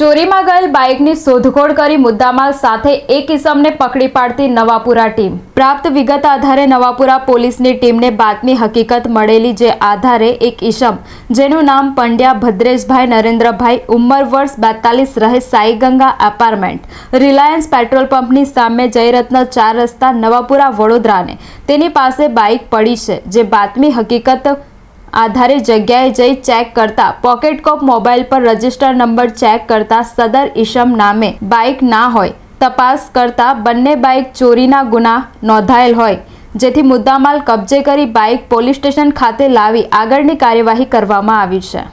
ચોરીમાં ગયેલ બાઇકની શોધખોળ કરી મુદ્દામાલ સાથે એક ઇસમને પકડી પાડતી નવાપુરા ટીમ. પ્રાપ્ત વિગત આધારે નવાપુરા પોલીસની ટીમને બાતમી હકીકત મળેલી જે આધારે એક ઇસમ, જેનું નામ પંડ્યા ભદ્રેશભાઈ નરેન્દ્રભાઈ, ઉંમર વર્ષ બેતાલીસ રહે સાઈગંગા એપાર્ટમેન્ટ. રિલાયન્સ પેટ્રોલ પંપની સામે જયરત્ન ચાર રસ્તા નવાપુરા વડોદરાને. તેની પાસે બાઇક પડી છે, જે બાતમી હકીકત આધારે જગ્યાએ જઈ ચેક કરતા પોકેટ કોપ મોબાઈલ પર રજિસ્ટર નંબર ચેક કરતા સદર ઈશમ નામે બાઇક ના હોય. તપાસ કરતા બંને બાઇક ચોરીના ગુના નોંધાયેલ હોય. જેથી મુદ્દામાલ કબજે કરી બાઇક પોલીસ સ્ટેશન ખાતે લાવી આગળની કાર્યવાહી કરવામાં આવી છે.